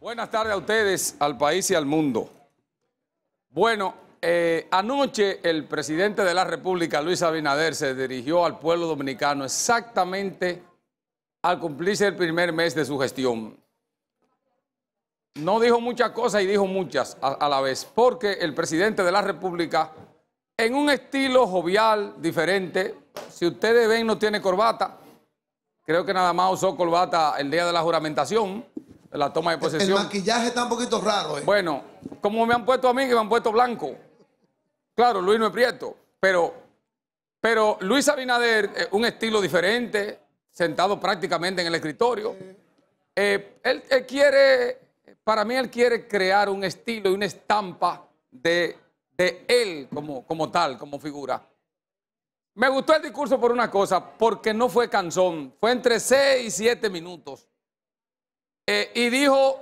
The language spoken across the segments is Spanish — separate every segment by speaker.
Speaker 1: Buenas tardes a ustedes, al país y al mundo. Bueno, eh, anoche el presidente de la República, Luis Abinader, se dirigió al pueblo dominicano exactamente al cumplirse el primer mes de su gestión. No dijo muchas cosas y dijo muchas a, la vez, porque el presidente de la República, en un estilo jovial, diferente, si ustedes ven, no tiene corbata. Creo que nada más usó corbata el día de la juramentación, la toma de
Speaker 2: El
Speaker 1: posesión.
Speaker 2: maquillaje está un poquito raro, ¿eh?
Speaker 1: Bueno, como me han puesto a mí, que me han puesto blanco. Claro, Luis no es prieto, pero, pero Luis Abinader, eh, un estilo diferente, sentado prácticamente en el escritorio. Eh, él, él quiere, para mí él quiere crear un estilo y una estampa de, de él como, como tal, como figura. Me gustó el discurso por una cosa, porque no fue cansón, fue entre 6 y 7 minutos. Eh, y dijo,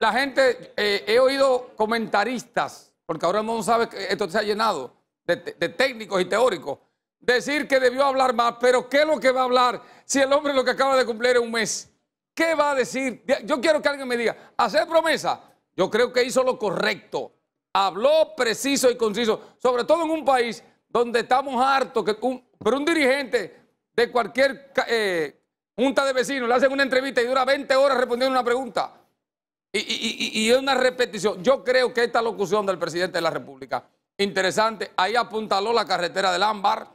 Speaker 1: la gente, eh, he oído comentaristas, porque ahora no sabe que esto se ha llenado de, de técnicos y teóricos, decir que debió hablar más, pero ¿qué es lo que va a hablar si el hombre lo que acaba de cumplir es un mes? ¿Qué va a decir? Yo quiero que alguien me diga, hacer promesa, yo creo que hizo lo correcto, habló preciso y conciso, sobre todo en un país donde estamos hartos, que un, pero un dirigente de cualquier eh, junta de vecinos le hacen una entrevista y dura 20 horas respondiendo una pregunta. Y, y, y, y es una repetición. Yo creo que esta locución del presidente de la República, interesante, ahí apuntaló la carretera del Ámbar,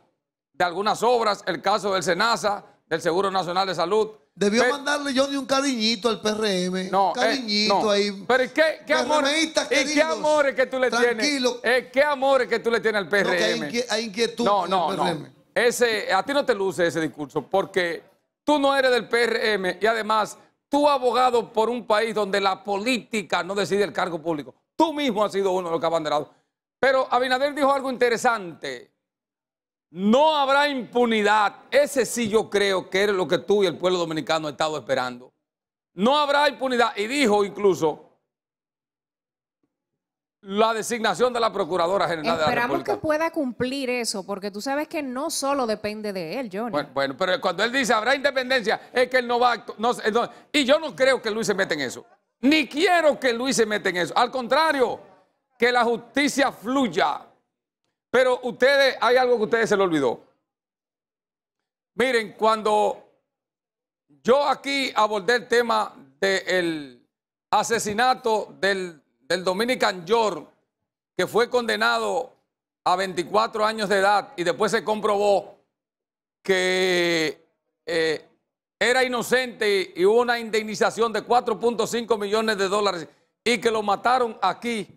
Speaker 1: de algunas obras, el caso del SENASA, del Seguro Nacional de Salud.
Speaker 2: Debió mandarle Johnny un cariñito al PRM.
Speaker 1: no,
Speaker 2: un cariñito
Speaker 1: eh, no.
Speaker 2: ahí.
Speaker 1: Pero ¿y qué, qué amores?
Speaker 2: PRMistas
Speaker 1: ¿Y qué que tú le
Speaker 2: tranquilo.
Speaker 1: tienes? Eh, ¿Qué amores que tú le tienes al PRM?
Speaker 2: No, que hay, inquie- hay inquietud
Speaker 1: No, no,
Speaker 2: el
Speaker 1: no.
Speaker 2: PRM.
Speaker 1: Ese, a ti no te luce ese discurso porque tú no eres del PRM y además tú abogado por un país donde la política no decide el cargo público. Tú mismo has sido uno de los que ha abanderado. Pero Abinader dijo algo interesante. No habrá impunidad. Ese sí yo creo que es lo que tú y el pueblo dominicano han estado esperando. No habrá impunidad. Y dijo incluso la designación de la Procuradora General de la
Speaker 3: Esperamos que pueda cumplir eso, porque tú sabes que no solo depende de él, Johnny.
Speaker 1: Bueno, bueno, pero cuando él dice habrá independencia, es que él no va a no, y yo no creo que Luis se meta en eso. Ni quiero que Luis se meta en eso. Al contrario, que la justicia fluya. Pero ustedes, hay algo que ustedes se le olvidó. Miren, cuando yo aquí abordé el tema del asesinato del, del Dominican York, que fue condenado a 24 años de edad y después se comprobó que eh, era inocente y hubo una indemnización de 4.5 millones de dólares y que lo mataron aquí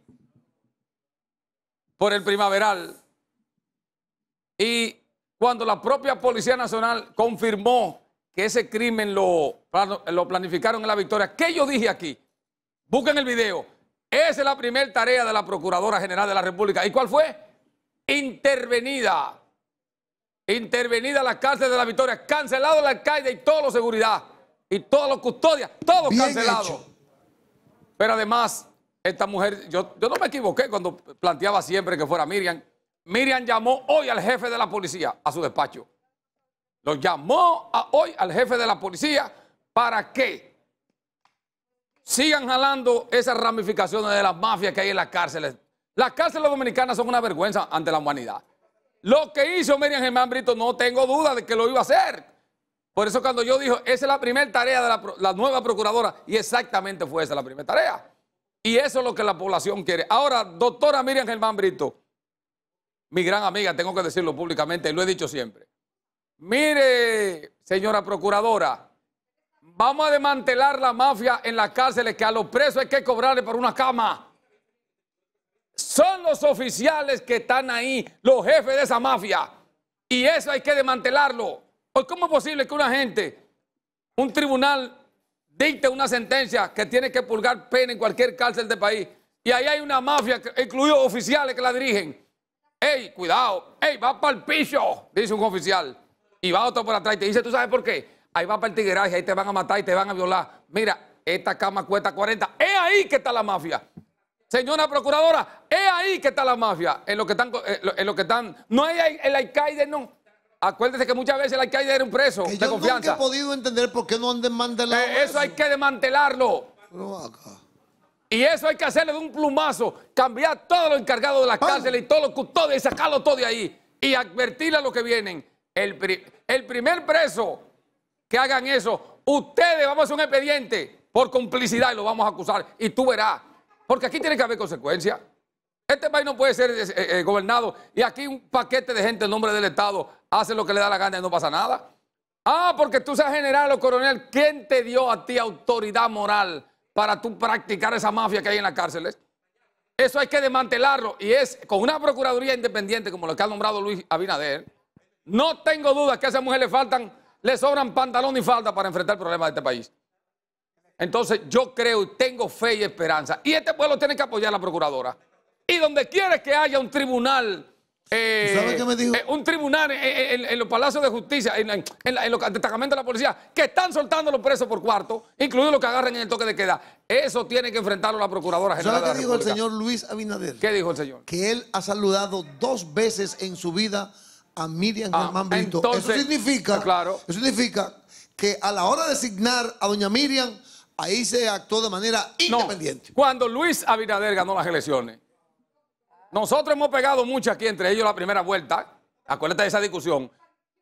Speaker 1: por el primaveral. Y cuando la propia Policía Nacional confirmó que ese crimen lo, lo planificaron en la victoria, ¿qué yo dije aquí? Busquen el video. Esa es la primera tarea de la Procuradora General de la República. ¿Y cuál fue? Intervenida. Intervenida la cárcel de la Victoria. Cancelado el alcalde y todo lo seguridad. Y todos los custodias. Todo
Speaker 2: Bien
Speaker 1: cancelado.
Speaker 2: hecho.
Speaker 1: Pero además, esta mujer, yo, yo no me equivoqué cuando planteaba siempre que fuera Miriam. Miriam llamó hoy al jefe de la policía a su despacho. Lo llamó a- hoy al jefe de la policía para que sigan jalando esas ramificaciones de las mafias que hay en las cárceles. Las cárceles dominicanas son una vergüenza ante la humanidad. Lo que hizo Miriam Germán Brito, no tengo duda de que lo iba a hacer. Por eso cuando yo dije, esa es la primera tarea de la, la nueva procuradora, y exactamente fue esa la primera tarea. Y eso es lo que la población quiere. Ahora, doctora Miriam Germán Brito, mi gran amiga, tengo que decirlo públicamente, y lo he dicho siempre. Mire, señora procuradora, vamos a desmantelar la mafia en las cárceles, que a los presos hay que cobrarle por una cama. Son los oficiales que están ahí, los jefes de esa mafia. Y eso hay que desmantelarlo. Pues, ¿Cómo es posible que una gente, un tribunal, dicte una sentencia que tiene que pulgar pena en cualquier cárcel del país? Y ahí hay una mafia, incluidos oficiales que la dirigen. ¡Ey, cuidado! ¡Ey, va para el piso! Dice un oficial. Y va otro por atrás y te dice, ¿tú sabes por qué? Ahí va para el tigueraje, ahí te van a matar y te van a violar. Mira, esta cama cuesta 40. Es ahí que está la mafia. Señora procuradora, es ahí que está la mafia. En lo que están, eh, lo- en lo que están. No hay el alcaide, no. Acuérdese que muchas veces el alcaide era un preso
Speaker 2: Que
Speaker 1: de
Speaker 2: yo nunca
Speaker 1: confianza.
Speaker 2: he podido entender por qué no han desmantelado
Speaker 1: Eh, eso hay que desmantelarlo.
Speaker 2: Pero acá.
Speaker 1: Y eso hay que hacerle de un plumazo, cambiar todos los encargados de la cárcel y todos los custodios y sacarlo todo de ahí. Y advertirle a los que vienen. El, pri- el primer preso que hagan eso, ustedes vamos a hacer un expediente por complicidad y lo vamos a acusar. Y tú verás. Porque aquí tiene que haber consecuencias. Este país no puede ser eh, eh, gobernado y aquí un paquete de gente en nombre del Estado hace lo que le da la gana y no pasa nada. Ah, porque tú seas general o coronel, ¿quién te dio a ti autoridad moral para tú practicar esa mafia que hay en las cárceles? Eso hay que desmantelarlo y es con una procuraduría independiente como lo que ha nombrado Luis Abinader. No tengo duda que a esa mujer le faltan, le sobran pantalón y falda para enfrentar el problema de este país. Entonces yo creo y tengo fe y esperanza. Y este pueblo tiene que apoyar a la procuradora. Y donde quiere que haya un tribunal, eh,
Speaker 2: ¿Sabe qué me dijo?
Speaker 1: eh, un tribunal en, en- en los palacios de justicia, en, en- los destacamentos de la policía, que están soltando a los presos por cuarto, incluidos los que agarran en el toque de queda. Eso tiene que enfrentarlo la procuradora general.
Speaker 2: ¿Sabe
Speaker 1: de
Speaker 2: qué
Speaker 1: la
Speaker 2: dijo el señor Luis Abinader?
Speaker 1: ¿Qué dijo el señor?
Speaker 2: Que él ha saludado dos veces en su vida a Miriam
Speaker 1: Ah,
Speaker 2: Germán Brito.
Speaker 1: entonces-
Speaker 2: eso significa,
Speaker 1: Ah, claro.
Speaker 2: eso significa que a la hora de designar a doña Miriam, ahí se actuó de manera
Speaker 1: No,
Speaker 2: independiente.
Speaker 1: cuando Luis Abinader ganó las elecciones, nosotros hemos pegado mucho aquí, entre ellos la primera vuelta, acuérdate de esa discusión,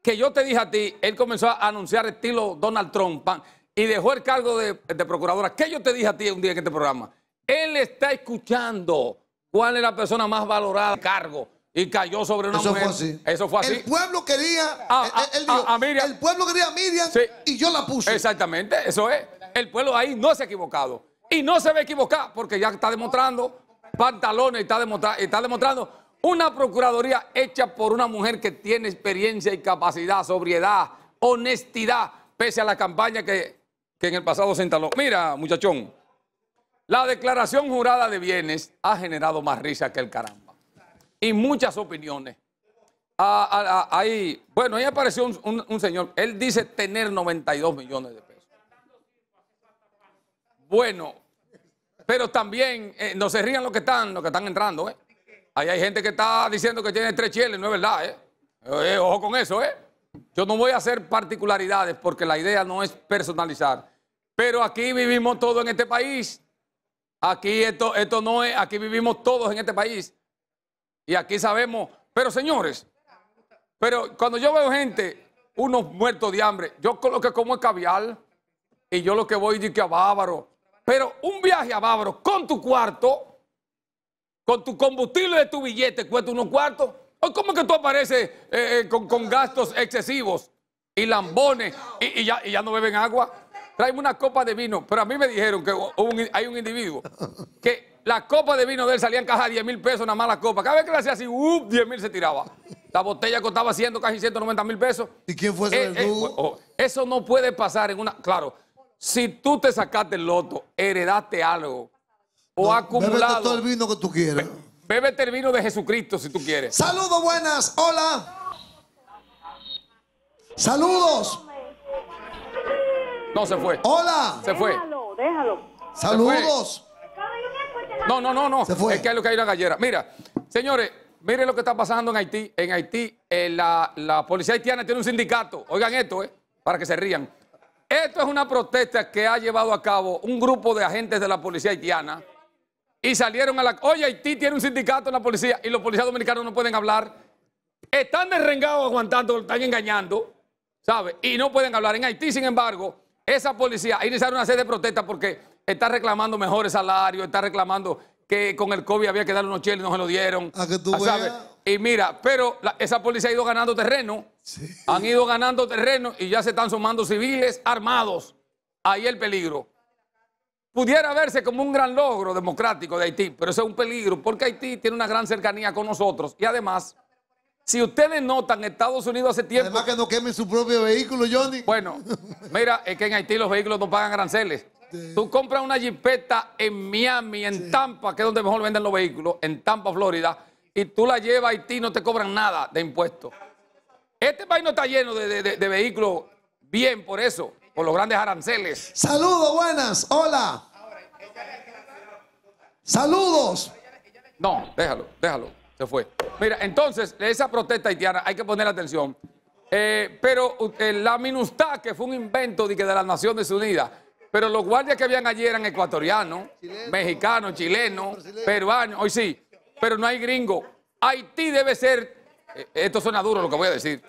Speaker 1: que yo te dije a ti, él comenzó a anunciar estilo Donald Trump y dejó el cargo de, de procuradora. ¿Qué yo te dije a ti un día en este programa? Él está escuchando cuál es la persona más valorada del cargo y cayó sobre una
Speaker 2: Eso
Speaker 1: mujer.
Speaker 2: fue así.
Speaker 1: Eso fue así.
Speaker 2: El pueblo quería,
Speaker 1: Ah,
Speaker 2: él-
Speaker 1: ah,
Speaker 2: él dijo,
Speaker 1: ah, a Miriam.
Speaker 2: el pueblo quería a Miriam
Speaker 1: Sí.
Speaker 2: y yo la puse.
Speaker 1: Exactamente, eso es. El pueblo ahí no se ha equivocado. Y no se va a equivocar porque ya está demostrando pantalones, está, demostra- está demostrando una procuraduría hecha por una mujer que tiene experiencia y capacidad, sobriedad, honestidad, pese a la campaña que, que en el pasado se instaló. Mira, muchachón, la declaración jurada de bienes ha generado más risa que el caramba. Y muchas opiniones. Ah, ah, ah, ahí, bueno, ahí apareció un, un- señor, él dice tener 92 millones de pesos. Bueno, pero también eh, no se rían los que están, los que están entrando, ¿eh? Ahí hay gente que está diciendo que tiene tres cheles, no es verdad, ¿eh? Eh, Ojo con eso, ¿eh? Yo no voy a hacer particularidades porque la idea no es personalizar. Pero aquí vivimos todos en este país. Aquí esto, esto no es, aquí vivimos todos en este país. Y aquí sabemos, pero señores, pero cuando yo veo gente, unos muertos de hambre, yo lo que como es caviar y yo lo que voy es que a Bávaro. Pero un viaje a Bávaro con tu cuarto, con tu combustible de tu billete, cuesta unos cuartos. ¿O cómo que tú apareces eh, eh, con, con gastos excesivos y lambones y, ya, y ya no beben agua? Tráeme una copa de vino. Pero a mí me dijeron que hay un individuo que la copa de vino de él salía en caja 10 mil pesos, nada más la copa. Cada vez que le hacía así, ¡up! 10 mil se tiraba. La botella costaba 100, casi 190 mil pesos.
Speaker 2: ¿Y quién fue ese
Speaker 1: Eh, eh,
Speaker 2: verdugo?
Speaker 1: oh, eso no puede pasar en una. Claro, si tú te sacaste el loto, heredaste algo o
Speaker 2: No,
Speaker 1: acumulado.
Speaker 2: bébete todo el vino que tú quieras.
Speaker 1: Bébete el vino de Jesucristo si tú quieres.
Speaker 2: Saludos, buenas. Hola. Saludos.
Speaker 1: No se fue.
Speaker 2: Hola.
Speaker 1: Se fue.
Speaker 4: Déjalo, déjalo.
Speaker 2: Saludos.
Speaker 1: No, no, no, no.
Speaker 2: Se fue.
Speaker 1: Es que hay lo que hay una gallera. Mira, señores, miren lo que está pasando en Haití. En Haití, eh, la, la policía haitiana tiene un sindicato. Oigan esto, eh, para que se rían. Esto es una protesta que ha llevado a cabo un grupo de agentes de la policía haitiana y salieron a la... Oye, Haití tiene un sindicato en la policía y los policías dominicanos no pueden hablar. Están derrengados aguantando, están engañando, ¿sabes? Y no pueden hablar. En Haití, sin embargo, esa policía ha iniciado una serie de protestas porque está reclamando mejores salarios, está reclamando que con el COVID había que darle unos cheles y no se lo dieron.
Speaker 2: A que tú
Speaker 1: ¿sabes?
Speaker 2: veas.
Speaker 1: Y mira, pero la- esa policía ha ido ganando terreno, han ido ganando terreno y ya se están sumando civiles armados. Ahí el peligro. Pudiera verse como un gran logro democrático de Haití, pero eso es un peligro porque Haití tiene una gran cercanía con nosotros y además, si ustedes notan, Estados Unidos hace tiempo...
Speaker 2: Además que no quemen su propio vehículo, Johnny.
Speaker 1: Bueno, mira, es que en Haití los vehículos no pagan aranceles. Tú compras una jipeta en Miami, en Tampa, que es donde mejor venden los vehículos, en Tampa, Florida, y tú la llevas a Haití y no te cobran nada de impuestos. Este país no está lleno de, de- de- vehículos bien por eso, por los grandes aranceles.
Speaker 2: Saludos, buenas. Hola. Saludos.
Speaker 1: No, déjalo, déjalo, se fue. Mira, entonces, esa protesta haitiana hay que poner atención. Eh, pero eh, la MINUSTAH, que fue un invento de, que de las Naciones Unidas, Pero los guardias que habían allí eran ecuatorianos,
Speaker 2: Chilenos,
Speaker 1: mexicanos, chilenos, peruanos, hoy sí, pero no hay gringo. Haití debe ser, eh, esto suena duro lo que voy a decir,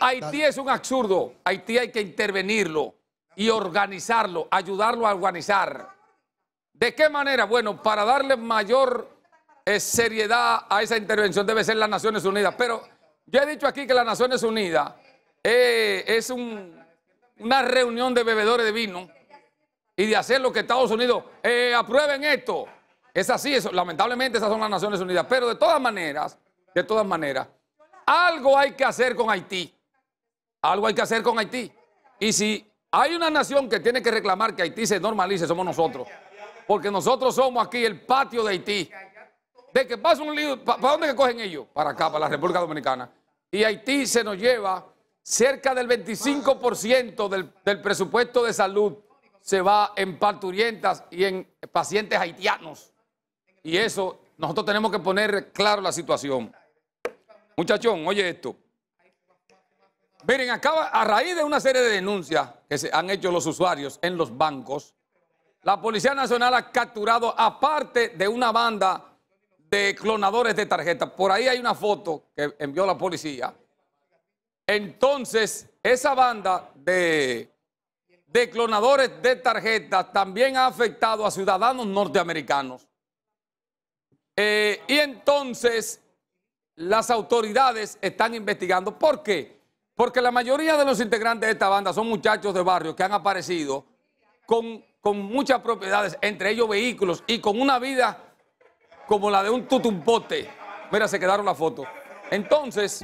Speaker 1: Haití es un absurdo, Haití hay que intervenirlo y organizarlo, ayudarlo a organizar. ¿De qué manera? Bueno, para darle mayor eh, seriedad a esa intervención debe ser las Naciones Unidas. Pero yo he dicho aquí que las Naciones Unidas eh, es un- una reunión de bebedores de vino y de hacer lo que Estados Unidos eh, aprueben esto. Es así, eso, lamentablemente esas son las Naciones Unidas. Pero de todas maneras, de todas maneras, algo hay que hacer con Haití. Algo hay que hacer con Haití. Y si hay una nación que tiene que reclamar que Haití se normalice, somos nosotros. Porque nosotros somos aquí el patio de Haití. De que pasa un lío, ¿para dónde que cogen ellos? Para acá, para la República Dominicana. Y Haití se nos lleva cerca del 25% del, del presupuesto de salud se va en parturientas y en pacientes haitianos. Y eso, nosotros tenemos que poner claro la situación. Muchachón, oye esto. Miren, acaba, a raíz de una serie de denuncias que se han hecho los usuarios en los bancos, la Policía Nacional ha capturado, aparte de una banda de clonadores de tarjetas, por ahí hay una foto que envió la policía. Entonces, esa banda de, de clonadores de tarjetas también ha afectado a ciudadanos norteamericanos. Eh, y entonces, las autoridades están investigando. ¿Por qué? Porque la mayoría de los integrantes de esta banda son muchachos de barrio que han aparecido con, con muchas propiedades, entre ellos vehículos, y con una vida como la de un tutumpote. Mira, se quedaron la foto. Entonces,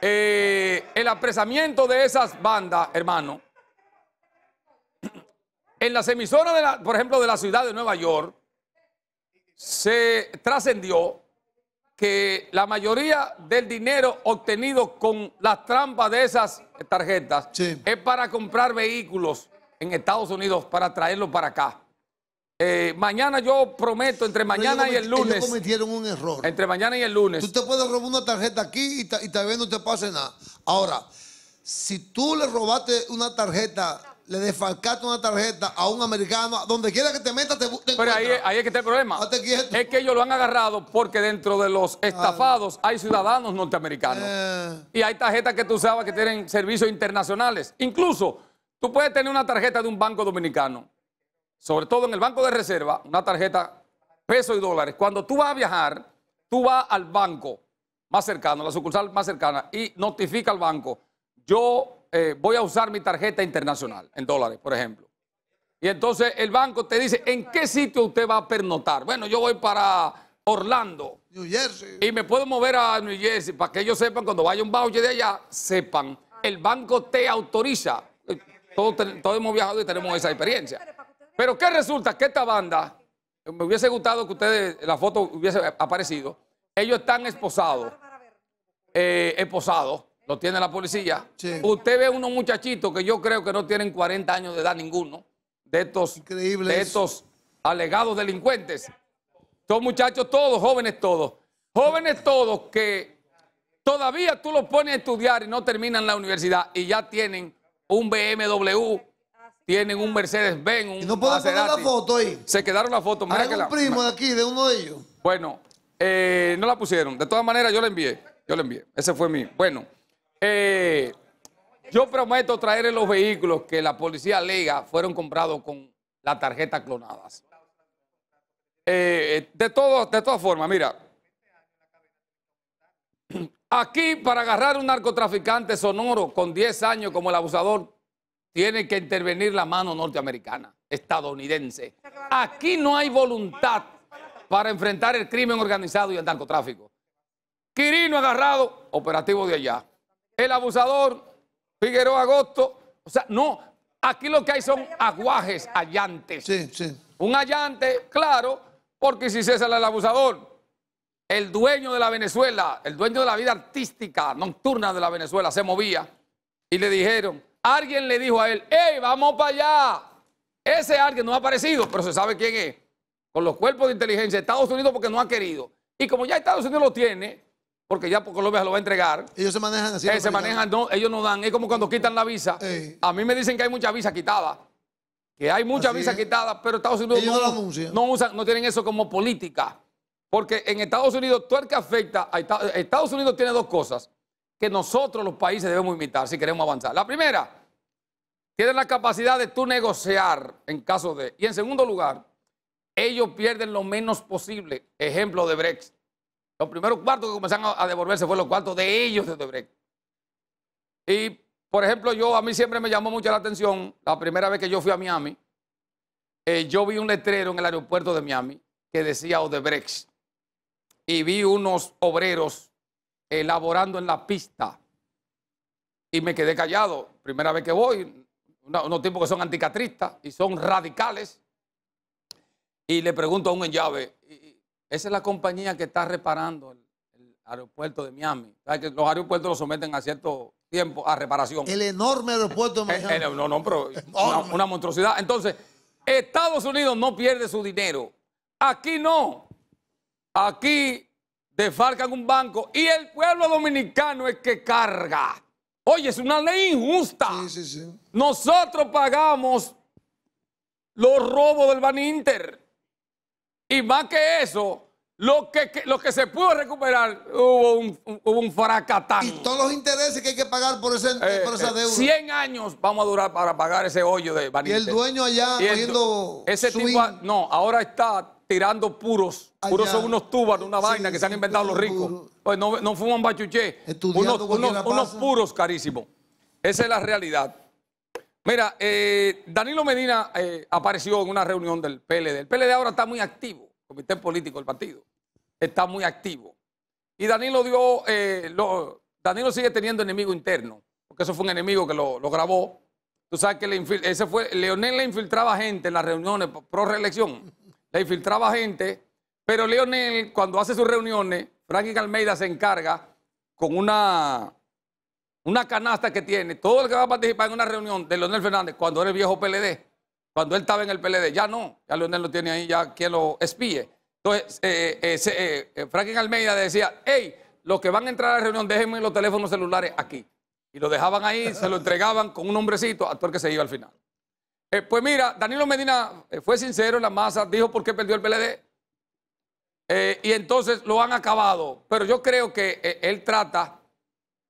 Speaker 1: eh, el apresamiento de esas bandas, hermano, en las emisoras, de la, por ejemplo, de la ciudad de Nueva York, se trascendió que la mayoría del dinero obtenido con las trampas de esas tarjetas
Speaker 2: Sí.
Speaker 1: es para comprar vehículos en Estados Unidos para traerlos para acá. Eh, mañana yo prometo, entre mañana y el lunes,
Speaker 2: Ellos cometieron un error.
Speaker 1: entre mañana y el lunes,
Speaker 2: Tú te puedes robar una tarjeta aquí y tal vez no te pase nada. Ahora, si tú le robaste una tarjeta, le desfalcaste una tarjeta a un americano, donde quiera que te metas, te, te
Speaker 1: pero ahí, ahí es que está el problema. Es que ellos lo han agarrado porque dentro de los estafados hay ciudadanos norteamericanos.
Speaker 2: Eh,
Speaker 1: Y hay tarjetas que tú sabes que tienen servicios internacionales. Incluso tú puedes tener una tarjeta de un banco dominicano, sobre todo en el banco de reserva, una tarjeta pesos y dólares. Cuando tú vas a viajar, tú vas al banco más cercano, la sucursal más cercana, y notifica al banco, yo eh, voy a usar mi tarjeta internacional en dólares, por ejemplo. Y entonces el banco te dice, ¿en qué sitio usted va a pernoctar? Bueno, yo voy para Orlando
Speaker 2: New Jersey.
Speaker 1: y me puedo mover a New Jersey para que ellos sepan, cuando vaya un voucher de allá, sepan, el banco te autoriza. Todos, hemos viajado y tenemos esa experiencia. Pero ¿qué resulta? Que esta banda, me hubiese gustado que ustedes, la foto hubiese aparecido, ellos están esposados, eh, esposados, lo tiene la policía.
Speaker 2: Sí.
Speaker 1: Usted ve unos muchachitos que yo creo que no tienen 40 años de edad ninguno, de estos,
Speaker 2: Increíble
Speaker 1: de
Speaker 2: eso.
Speaker 1: estos alegados delincuentes. Son muchachos todos, jóvenes todos. Jóvenes todos que todavía tú los pones a estudiar y no terminan la universidad y ya tienen un BMW, tienen un Mercedes-Benz, un
Speaker 2: Y no puedes poner la foto ahí.
Speaker 1: Se quedaron la foto. Mira
Speaker 2: Hay
Speaker 1: que
Speaker 2: un
Speaker 1: la-
Speaker 2: primo de aquí, de uno de ellos.
Speaker 1: bueno, eh, no la pusieron. De todas maneras, yo la envié. Yo la envié. Ese fue mi. Bueno, eh, yo prometo traer los vehículos que la policía alega fueron comprados con la tarjeta clonadas. Eh, de, todo, de todas formas, mira. Aquí, para agarrar un narcotraficante sonoro con 10 años como el abusador, tiene que intervenir la mano norteamericana, estadounidense. Aquí no hay voluntad para enfrentar el crimen organizado y el narcotráfico. Quirino agarrado, operativo de allá. El abusador, Figueroa Agosto. O sea, no, aquí lo que hay son aguajes allantes.
Speaker 2: Sí, sí.
Speaker 1: Un allante, claro, porque si César el abusador, el dueño de la Venezuela, el dueño de la vida artística nocturna de la Venezuela, se movía y le dijeron, alguien le dijo a él, ¡Ey, vamos para allá! Ese alguien no ha aparecido, pero se sabe quién es. Con los cuerpos de inteligencia de Estados Unidos porque no ha querido. Y como ya Estados Unidos lo tiene, porque ya por Colombia se lo va a entregar,
Speaker 2: Ellos se manejan así.
Speaker 1: eh, se manejan, no, ellos no dan, es como cuando quitan la visa.
Speaker 2: Ey.
Speaker 1: A mí me dicen que hay mucha visa quitada. que hay muchas
Speaker 2: Así
Speaker 1: visas
Speaker 2: es.
Speaker 1: quitadas, pero Estados Unidos
Speaker 2: Ellos
Speaker 1: no,
Speaker 2: no
Speaker 1: no usan, no tienen eso como política. Porque en Estados Unidos, todo el que afecta, a Esta- Estados Unidos tiene dos cosas que nosotros los países debemos imitar si queremos avanzar. La primera, tienen la capacidad de tú negociar en caso de. Y en segundo lugar, ellos pierden lo menos posible. Ejemplo de Brexit. Los primeros cuartos que comenzaron a devolverse fueron los cuartos de ellos de Brexit. Y, por ejemplo, yo a mí siempre me llamó mucho la atención, la primera vez que yo fui a Miami, eh, yo vi un letrero en el aeropuerto de Miami que decía Odebrecht. Y vi unos obreros elaborando en la pista. Y me quedé callado. Primera vez que voy, unos tipos que son anticatristas y son radicales. Y le pregunto a un en llave, "¿Y- y esa es la compañía que está reparando el, el aeropuerto de Miami. ¿Sabes que los aeropuertos los someten a cierto tiempo a reparación?
Speaker 2: El enorme aeropuerto de
Speaker 1: Eh,
Speaker 2: Miami.
Speaker 1: eh, no, no, pero una, una monstruosidad. Entonces, Estados Unidos no pierde su dinero. Aquí no. Aquí defalcan un banco y el pueblo dominicano es que carga. Oye, es una ley injusta.
Speaker 2: Sí, sí, sí.
Speaker 1: Nosotros pagamos los robos del Baninter. Y más que eso, lo que, que- lo que se pudo recuperar, hubo un, un- hubo un fracatán.
Speaker 2: Y todos los intereses que hay que pagar por, ese,
Speaker 1: Eh,
Speaker 2: por esa
Speaker 1: eh,
Speaker 2: deuda.
Speaker 1: 100 años vamos a durar para pagar ese hoyo de
Speaker 2: y
Speaker 1: Baninter.
Speaker 2: el dueño allá
Speaker 1: Y
Speaker 2: oyendo
Speaker 1: ese
Speaker 2: swing.
Speaker 1: tipo, no, ahora está tirando puros. Puros son unos tubas, una
Speaker 2: Sí,
Speaker 1: vaina que se han inventado los ricos. Pues no, no fuman bachuché.
Speaker 2: Estudiando
Speaker 1: Unos, unos- unos puros carísimos. Esa es la realidad. Mira, eh, Danilo Medina eh, apareció en una reunión del PLD. El PLD ahora está muy activo, comité político del partido. Está muy activo. Y Danilo dio, eh, lo- Danilo sigue teniendo enemigo interno, porque eso fue un enemigo que lo, lo grabó. Tú sabes que le ese fue, Leonel le infiltraba gente en las reuniones pro reelección. Le infiltraba gente, pero Leonel, cuando hace sus reuniones, Franklin Almeida se encarga con una, una canasta que tiene, todo el que va a participar en una reunión de Leonel Fernández, cuando era el viejo PLD, cuando él estaba en el PLD, ya no, ya Leonel lo tiene ahí, ya quien lo espíe. Entonces, eh, eh, eh, eh, Franklin Almeida decía, hey, los que van a entrar a la reunión, déjenme los teléfonos celulares aquí. Y lo dejaban ahí, se lo entregaban con un nombrecito a todo el que se iba al final. Pues mira, Danilo Medina fue sincero en la masa, dijo por qué perdió el PLD. Y entonces lo han acabado. Pero yo creo que él trata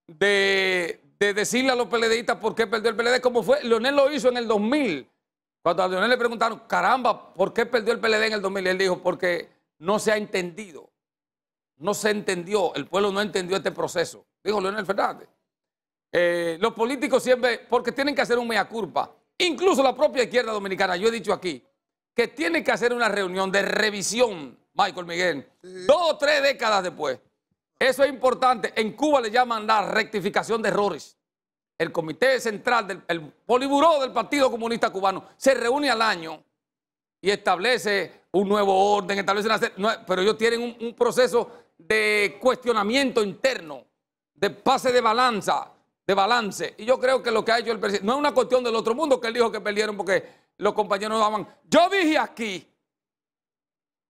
Speaker 1: de, de decirle a los PLDistas por qué perdió el PLD, como fue. Leonel lo hizo en el 2000. Cuando a Leonel le preguntaron, caramba, ¿por qué perdió el PLD en el 2000? Y él dijo, porque no se ha entendido. No se entendió. El pueblo no entendió este proceso. Dijo Leonel Fernández. Eh, los políticos siempre, porque tienen que hacer un mea culpa. Incluso la propia izquierda dominicana, yo he dicho aquí, que tiene que hacer una reunión de revisión, Michael Miguel, dos o tres décadas después. Eso es importante. En Cuba le llaman la rectificación de errores. El Comité Central del el Poliburó del Partido Comunista Cubano se reúne al año y establece un nuevo orden, establece una, pero ellos tienen un, proceso de cuestionamiento interno, de pase de balanza, de balance. Y yo creo que lo que ha hecho el presidente no es una cuestión del otro mundo que él dijo que perdieron porque los compañeros no daban. Yo dije aquí,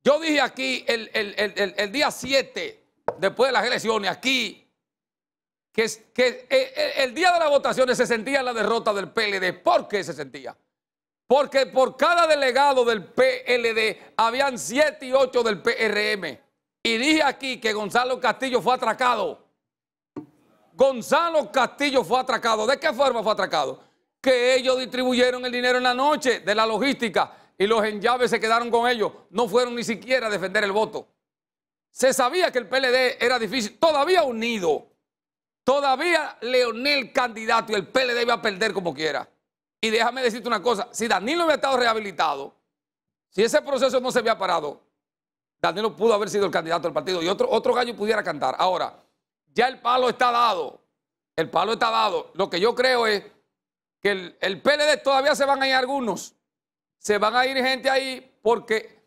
Speaker 1: yo dije aquí el- el- el- el día 7, después de las elecciones, aquí, que, que eh, eh, el día de las votaciones se sentía la derrota del PLD. ¿Por qué se sentía? Porque por cada delegado del PLD habían siete y ocho del PRM. Y dije aquí que Gonzalo Castillo fue atracado. Gonzalo Castillo fue atracado. ¿De qué forma fue atracado? Que ellos distribuyeron el dinero en la noche de la logística y los en llaves se quedaron con ellos. No fueron ni siquiera a defender el voto. Se sabía que el PLD era difícil, todavía unido. Todavía Leonel candidato y el PLD iba a perder como quiera. Y déjame decirte una cosa, si Danilo había estado rehabilitado, si ese proceso no se había parado, Danilo pudo haber sido el candidato del partido y otro, otro gallo pudiera cantar. Ahora, ya el palo está dado. El palo está dado. Lo que yo creo es que el, el PLD todavía se van a ir algunos. Se van a ir gente ahí porque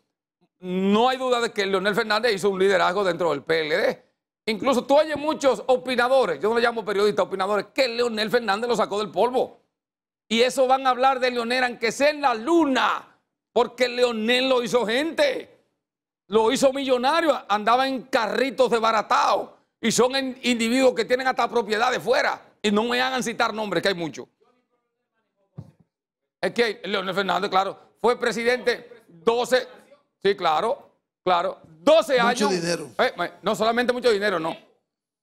Speaker 1: no hay duda de que Leonel Fernández hizo un liderazgo dentro del PLD. Incluso tú oyes muchos opinadores, yo no le llamo periodistas, opinadores, que Leonel Fernández lo sacó del polvo. Y eso van a hablar de Leonel, aunque sea en la luna, porque Leonel lo hizo gente. Lo hizo millonario, andaba en carritos desbaratados. Y son individuos que tienen hasta propiedades fuera. Y no me hagan citar nombres, que hay muchos. Es que Leonel Fernández, claro, fue presidente 12, sí, claro, claro, 12
Speaker 2: Mucho
Speaker 1: años.
Speaker 2: dinero.
Speaker 1: Eh, eh, no solamente mucho dinero, no.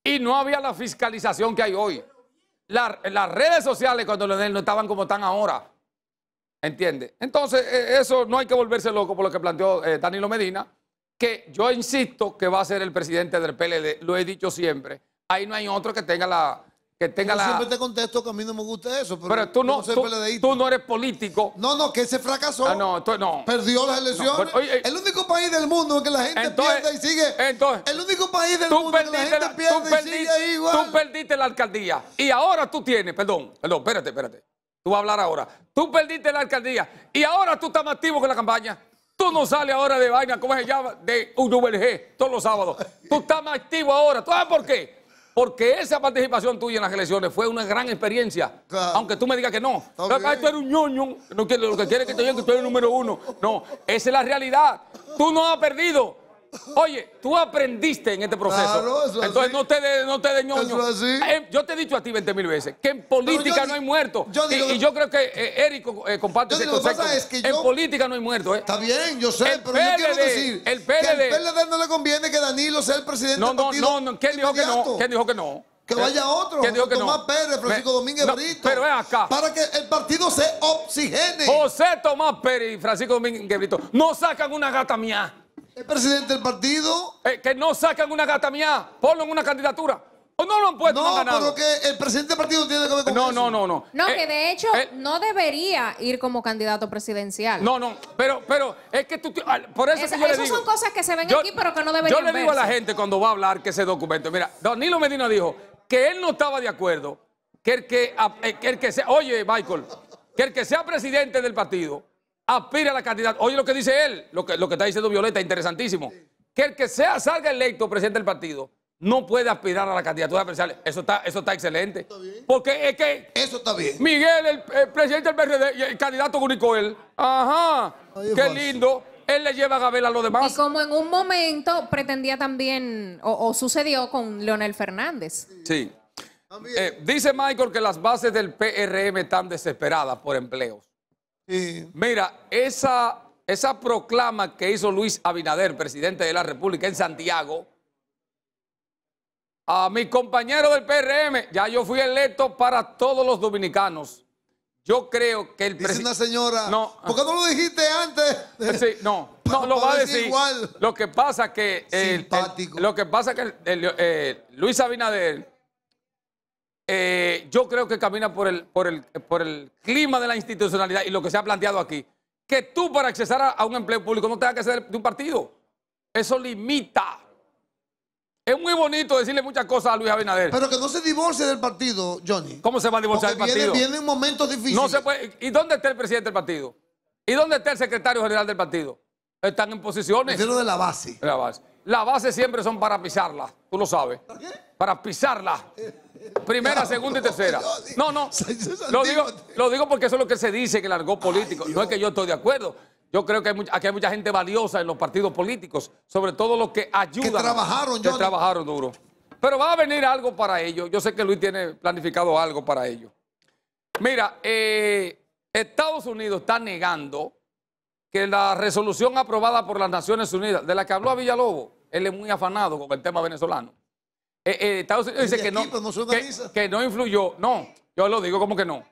Speaker 1: Y no había la fiscalización que hay hoy. La- las redes sociales cuando Leonel no estaban como están ahora. ¿Entiende? Entonces, eh, eso no hay que volverse loco por lo que planteó eh, Danilo Medina, que yo insisto que va a ser el presidente del PLD, lo he dicho siempre. Ahí no hay otro que tenga la... Que tenga
Speaker 2: Yo
Speaker 1: la
Speaker 2: siempre te contesto que a mí no me gusta eso. Pero,
Speaker 1: pero tú no, tú, no eres político.
Speaker 2: No, no, que ese fracasó.
Speaker 1: Ah, no, tú no.
Speaker 2: Perdió las elecciones.
Speaker 1: No, pero, oye,
Speaker 2: el único país del mundo en que la gente
Speaker 1: Entonces-
Speaker 2: pierde y sigue.
Speaker 1: entonces,
Speaker 2: el único país del mundo en que la gente
Speaker 1: la, tú,
Speaker 2: pierde y
Speaker 1: perdiste,
Speaker 2: sigue ahí igual.
Speaker 1: tú perdiste la alcaldía. Y ahora tú tienes, perdón, perdón, espérate, espérate. Tú vas a hablar ahora. Tú perdiste la alcaldía y ahora tú estás más activo que la campaña. Tú no sales ahora de vaina, ¿cómo se llama? De UWG todos los sábados. Tú estás más activo ahora. ¿Tú sabes por qué? Porque esa participación tuya en las elecciones fue una gran experiencia.
Speaker 2: Claro.
Speaker 1: Aunque tú me digas que no.
Speaker 2: Está
Speaker 1: Pero,
Speaker 2: bien.
Speaker 1: "Ay, tú eres un ñoño. No quiere, lo que quiere que te digan que tú eres el número uno. No, esa es la realidad. Tú no has perdido. Oye, tú aprendiste en este proceso.
Speaker 2: Claro, eso es
Speaker 1: Entonces
Speaker 2: así.
Speaker 1: no te de, no te de ñoño.
Speaker 2: Eso es así.
Speaker 1: Eh, yo te he dicho a ti 20 mil veces que en política
Speaker 2: yo
Speaker 1: no hay muertos.
Speaker 2: yo
Speaker 1: y,
Speaker 2: digo-
Speaker 1: y yo creo que eh, Eric eh, comparte ese
Speaker 2: digo, que
Speaker 1: concepto.
Speaker 2: es que
Speaker 1: en
Speaker 2: yo-
Speaker 1: política no hay muertos. ¿eh?
Speaker 2: Está bien, yo sé,
Speaker 1: El
Speaker 2: pero yo quiero
Speaker 1: PLD,
Speaker 2: decir
Speaker 1: el
Speaker 2: que al
Speaker 1: PLD
Speaker 2: PLD no le conviene que Danilo sea el presidente
Speaker 1: No,
Speaker 2: del
Speaker 1: no,
Speaker 2: partido
Speaker 1: no, no. ¿Quién dijo que no? ¿Quién dijo que no?
Speaker 2: Que vaya otro,
Speaker 1: ¿Quién dijo que
Speaker 2: Tomás
Speaker 1: no?
Speaker 2: Pérez, Francisco
Speaker 1: Me-
Speaker 2: Domínguez
Speaker 1: no,
Speaker 2: Brito.
Speaker 1: Pero ven acá.
Speaker 2: Para que el partido se oxigene.
Speaker 1: José Tomás Pérez y Francisco Domínguez Brito no sacan una gata mía.
Speaker 2: El presidente del partido.
Speaker 1: Eh, que no sacan una gata mía. Ponlo en una candidatura. O no lo han puesto, no,
Speaker 2: No,
Speaker 1: han ganado.
Speaker 2: pero que el presidente del partido tiene que ver con
Speaker 1: No,
Speaker 2: eso.
Speaker 1: no, no, no.
Speaker 3: No,
Speaker 1: Eh,
Speaker 3: que de hecho
Speaker 1: eh,
Speaker 3: no debería ir como candidato presidencial.
Speaker 1: No, no, pero, pero es que tú, por eso
Speaker 3: Esa-
Speaker 1: que yo le
Speaker 3: esas
Speaker 1: digo.
Speaker 3: son cosas que se ven
Speaker 1: Yo-
Speaker 3: aquí, pero que no deberían
Speaker 1: Yo le digo a la gente cuando va a hablar que ese documento, mira, Danilo Medina dijo que él no estaba de acuerdo, que el que, que el que sea, oye, Michael, que el que sea presidente del partido aspire a la candidatura. Oye lo que dice él, lo que, lo que está diciendo Violeta, interesantísimo. Que el que sea, salga electo presidente del partido no puede aspirar a la candidatura presidencial. Eso está, eso está excelente. Porque es que
Speaker 2: Eso está bien.
Speaker 1: Miguel, el, el presidente del PRD y el candidato único él. Ajá. Qué lindo. Él le lleva a Gabel a los
Speaker 3: Y
Speaker 1: demás.
Speaker 3: como en un momento pretendía también, o, o sucedió con Leonel Fernández.
Speaker 1: Sí. Eh, dice Michael que las bases del PRM están desesperadas por empleos.
Speaker 2: Sí.
Speaker 1: Mira, esa, esa proclama que hizo Luis Abinader, presidente de la República en Santiago, a mi compañero del PRM, ya yo fui electo para todos los dominicanos. Yo creo que el
Speaker 2: Dice una
Speaker 1: presidente...
Speaker 2: señora.
Speaker 1: No.
Speaker 2: ¿Por qué no lo dijiste antes?
Speaker 1: Sí, no, no, lo va a
Speaker 2: decir igual.
Speaker 1: Lo que pasa que el- el-
Speaker 2: Simpático.
Speaker 1: lo que pasa que el- eh, Luis Abinader, eh, yo creo que camina por el, por el, por el clima de la institucionalidad y lo que se ha planteado aquí, que tú para accesar a, a un empleo público no tengas que ser de un partido. Eso limita. Es muy bonito decirle muchas cosas a Luis Abinader.
Speaker 2: Pero que no se divorcie del partido, Johnny.
Speaker 1: ¿Cómo se va a divorciar
Speaker 2: Porque
Speaker 1: el
Speaker 2: viene,
Speaker 1: partido?
Speaker 2: vienen momentos difíciles.
Speaker 1: No se puede. ¿Y dónde está el presidente del partido? ¿Y dónde está el secretario general del partido? Están en posiciones.
Speaker 2: Prefiero de la base.
Speaker 1: La base. La base siempre son para pisarla, tú lo sabes. Para pisarla. Primera, segunda y tercera. No, no. Lo digo, lo digo porque eso es lo que se dice que el argot político. No es que yo estoy de acuerdo. Yo creo que hay mucha- aquí hay mucha gente valiosa en los partidos políticos, sobre todo los que ayudan.
Speaker 2: Que trabajaron,
Speaker 1: Que trabajaron duro. Pero va a venir algo para ellos. Yo sé que Luis tiene planificado algo para ellos. Mira, eh, Estados Unidos está negando que la resolución aprobada por las Naciones Unidas, de la que habló a Villalobos, él es muy afanado con el tema venezolano. Eh, eh, Estados Unidos dice que no, que, no influyó. No, yo lo digo como que no.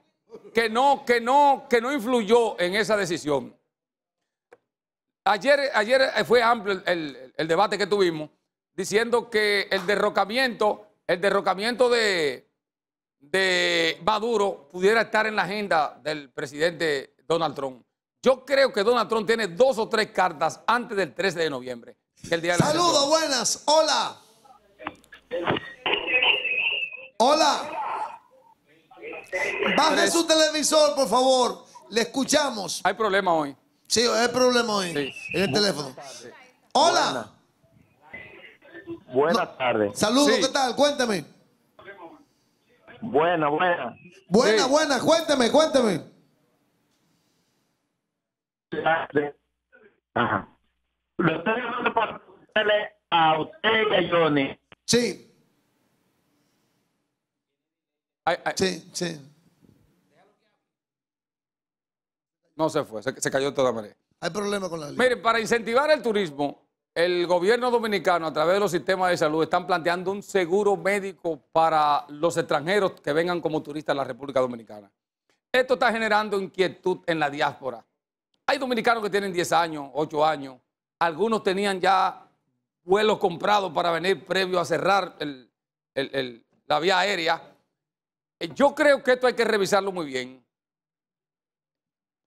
Speaker 1: Que no, que no, que no influyó en esa decisión. Ayer, ayer eh, fue amplio el, el- debate que tuvimos, diciendo que el derrocamiento, el derrocamiento de, de Maduro pudiera estar en la agenda del presidente Donald Trump. Yo creo que Donald Trump tiene dos o tres cartas antes del 13 de noviembre.
Speaker 2: Saludos, buenas. Hola. Hola. Baje su televisor, por favor. Le escuchamos.
Speaker 1: Hay problema hoy.
Speaker 2: Sí, hay problema hoy
Speaker 1: Sí.
Speaker 2: en el teléfono. Hola.
Speaker 4: Buenas tardes.
Speaker 2: Saludos,
Speaker 1: Sí.
Speaker 2: ¿qué tal? Cuéntame.
Speaker 4: Buena, buena.
Speaker 2: Buena,
Speaker 1: Sí.
Speaker 2: buena, cuéntame, cuéntame.
Speaker 4: Ajá. Lo estoy llamando para preguntarle a usted y a Johnny.
Speaker 2: Sí,
Speaker 1: Ay, ay,
Speaker 2: sí, sí.
Speaker 1: No se fue, se, se cayó de todas maneras.
Speaker 2: Hay problema con la línea.
Speaker 1: Miren, para incentivar el turismo, el gobierno dominicano, a través de los sistemas de salud, están planteando un seguro médico para los extranjeros que vengan como turistas a la República Dominicana. Esto está generando inquietud en la diáspora. Hay dominicanos que tienen 10 años, 8 años. Algunos tenían ya vuelos comprados para venir previo a cerrar el- el- el- la vía aérea. Eh, Yo creo que esto hay que revisarlo muy bien.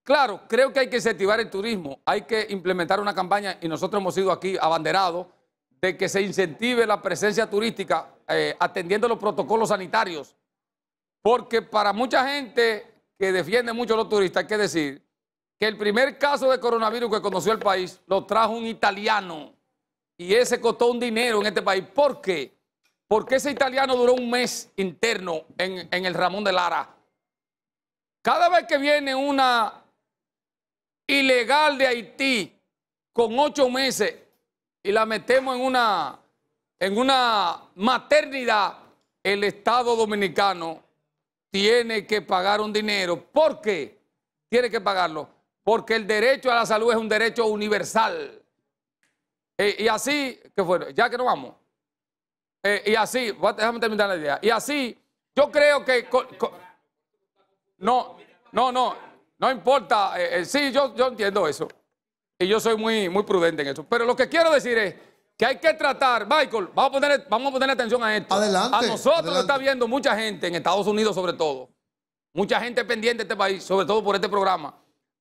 Speaker 1: Claro, creo que hay que incentivar el turismo, hay que implementar una campaña y nosotros hemos sido aquí abanderados de que se incentive la presencia turística eh, atendiendo los protocolos sanitarios. Porque para mucha gente que defiende mucho a los turistas hay que decir que el primer caso de coronavirus que conoció el país lo trajo un italiano y ese costó un dinero en este país. ¿Por qué? Porque ese italiano duró un mes interno en, el Ramón de Lara. Cada vez que viene una ilegal de Haití con ocho meses y la metemos en una, en una maternidad, el Estado dominicano tiene que pagar un dinero. ¿Por qué? Tiene que pagarlo. Porque el derecho a la salud es un derecho universal. Eh, y así, ¿qué fue? Ya que no vamos. Eh, y así, déjame terminar la idea. Y así, yo creo que... co- co- no, no, no, no importa. eh, eh, sí, yo, yo entiendo eso. Y yo soy muy, muy prudente en eso. Pero lo que quiero decir es que hay que tratar, Michael, vamos a poner, vamos a poner atención a esto.
Speaker 2: Adelante,
Speaker 1: A nosotros lo
Speaker 2: adelante.
Speaker 1: está viendo mucha gente, en Estados Unidos sobre todo. Mucha gente pendiente de este país, sobre todo por este programa.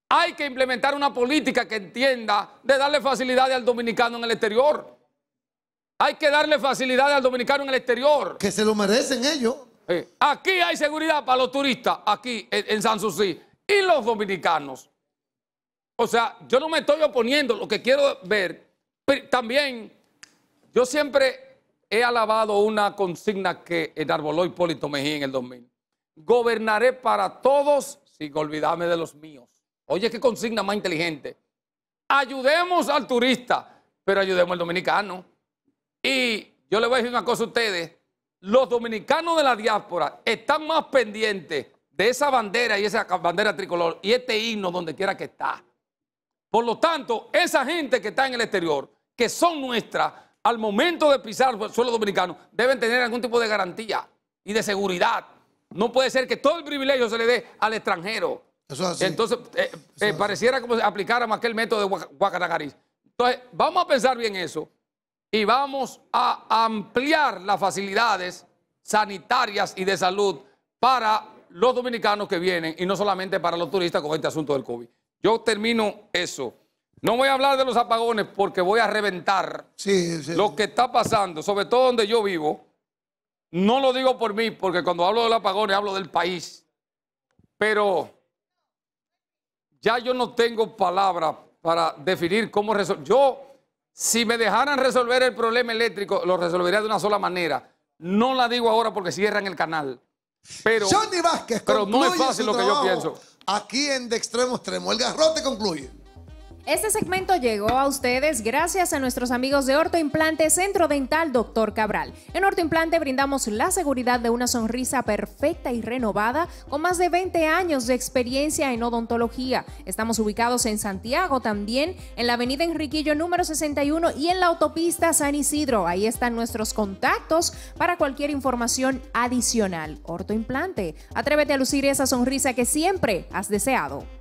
Speaker 1: Hay que implementar una política que entienda de darle facilidades al dominicano en el exterior. Hay que darle facilidades al dominicano en el exterior.
Speaker 2: Que se lo merecen ellos.
Speaker 1: Aquí hay seguridad para los turistas, aquí en, en Sanssouci, y los dominicanos. O sea, yo no me estoy oponiendo, lo que quiero ver, pero también, yo siempre he alabado una consigna que enarboló Hipólito Mejía en el 2000. Gobernaré para todos sin olvidarme de los míos. Oye, qué consigna más inteligente. Ayudemos al turista, pero ayudemos al dominicano. Y yo le voy a decir una cosa a ustedes. Los dominicanos de la diáspora están más pendientes de esa bandera y esa bandera tricolor y este himno donde quiera que está. Por lo tanto, esa gente que está en el exterior, que son nuestras, al momento de pisar el suelo dominicano, deben tener algún tipo de garantía y de seguridad. No puede ser que todo el privilegio se le dé al extranjero.
Speaker 2: Eso es así.
Speaker 1: Entonces, eh, eh, pareciera como si aplicara aquel método de Guaca- Guacanagariz. Entonces, vamos a pensar bien eso y vamos a ampliar las facilidades sanitarias y de salud para los dominicanos que vienen y no solamente para los turistas con este asunto del COVID. Yo termino eso. No voy a hablar de los apagones porque voy a reventar
Speaker 2: Sí, sí.
Speaker 1: lo que está pasando, sobre todo donde yo vivo. No lo digo por mí, porque cuando hablo de los apagones hablo del país. Pero ya yo no tengo palabras para definir cómo resolver. Yo, si me dejaran resolver el problema eléctrico, lo resolvería de una sola manera. No la digo ahora porque cierran el canal. Pero,
Speaker 2: Johnny Vázquez
Speaker 1: pero no es fácil lo que yo pienso.
Speaker 2: Aquí en De Extremo Extremo. El garrote concluye.
Speaker 3: Este segmento llegó a ustedes gracias a nuestros amigos de Orto Implante Centro Dental Dr. Cabral. En Orto Implante brindamos la seguridad de una sonrisa perfecta y renovada con más de 20 años de experiencia en odontología. Estamos ubicados en Santiago también, en la avenida Enriquillo número 61 y en la autopista San Isidro. Ahí están nuestros contactos para cualquier información adicional. Orto Implante, atrévete a lucir esa sonrisa que siempre has deseado.